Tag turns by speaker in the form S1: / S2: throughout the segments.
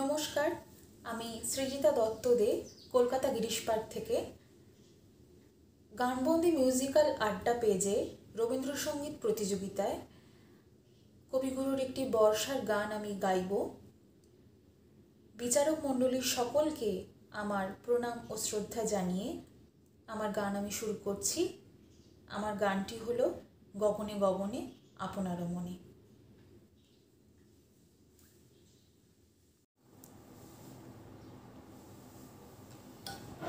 S1: নমস্কার, আমি সৃজিতা দত্ত দে, কলকাতা গিরিশ থেকে। গানবন্দি মিউজিক্যাল আড্ডা পেজে রবীন্দ্রসঙ্গীত প্রতিযোগিতায় কবিগুরুর একটি বর্ষার গান আমি গাইব। বিচারক মণ্ডলীর সকলকে আমার প্রণাম ও শ্রদ্ধা জানিয়ে আমার গান আমি শুরু করছি। আমার গানটি হলো গগনে গগনে, আপনার মনে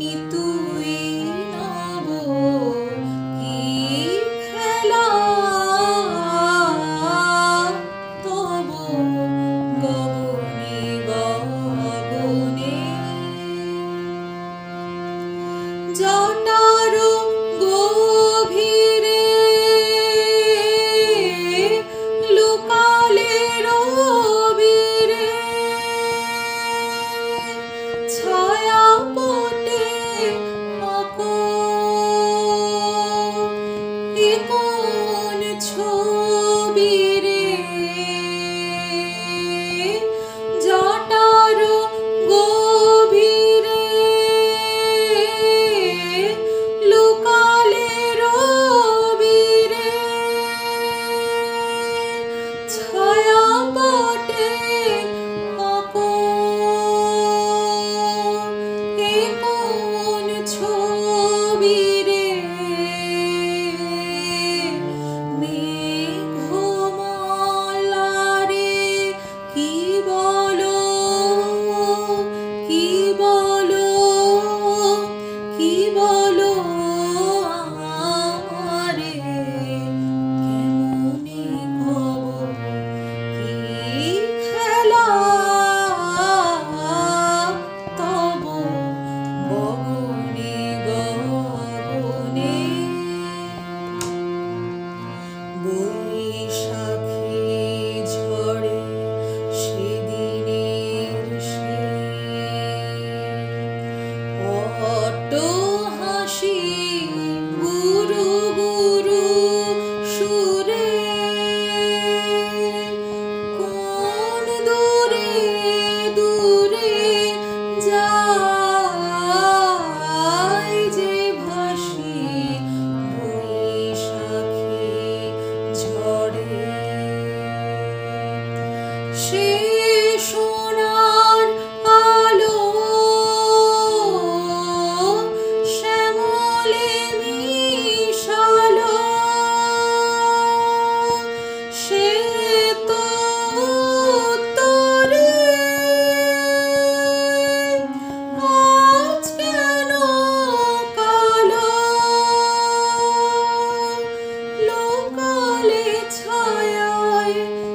S1: itu. she লোকালে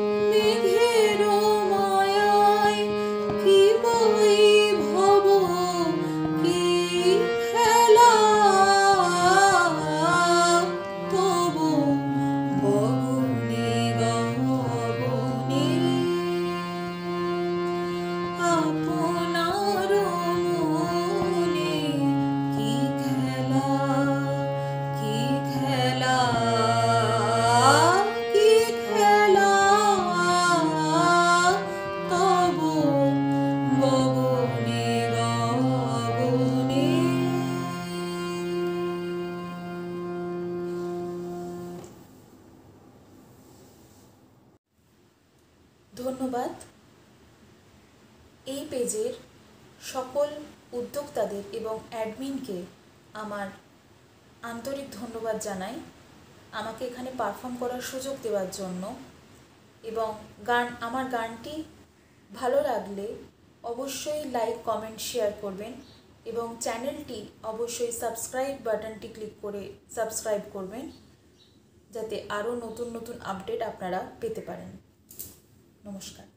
S1: ধন্যবাদ এই পেজের সকল উদ্যোক্তাদের এবং অ্যাডমিনকে আমার আন্তরিক ধন্যবাদ জানাই। আমাকে এখানে পারফর্ম করার সুযোগ দেওয়ার জন্য এবং গান, আমার গানটি ভালো লাগলে অবশ্যই লাইক কমেন্ট শেয়ার করবেন
S2: এবং চ্যানেলটি অবশ্যই সাবস্ক্রাইব বাটনটি ক্লিক করে সাবস্ক্রাইব করবেন যাতে আরও নতুন নতুন আপডেট আপনারা পেতে পারেন। নমস্কার।